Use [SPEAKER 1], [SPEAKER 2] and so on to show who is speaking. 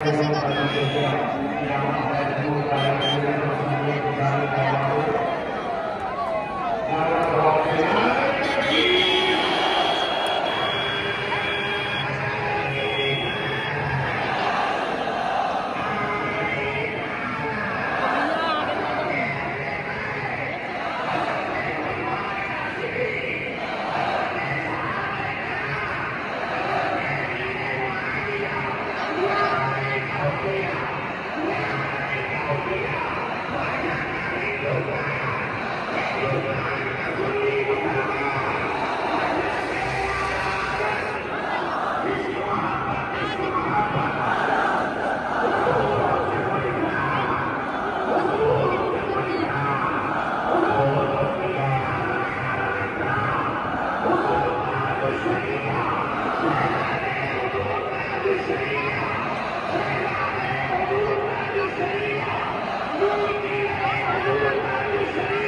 [SPEAKER 1] 私が
[SPEAKER 2] الدين الاسلامي الشريف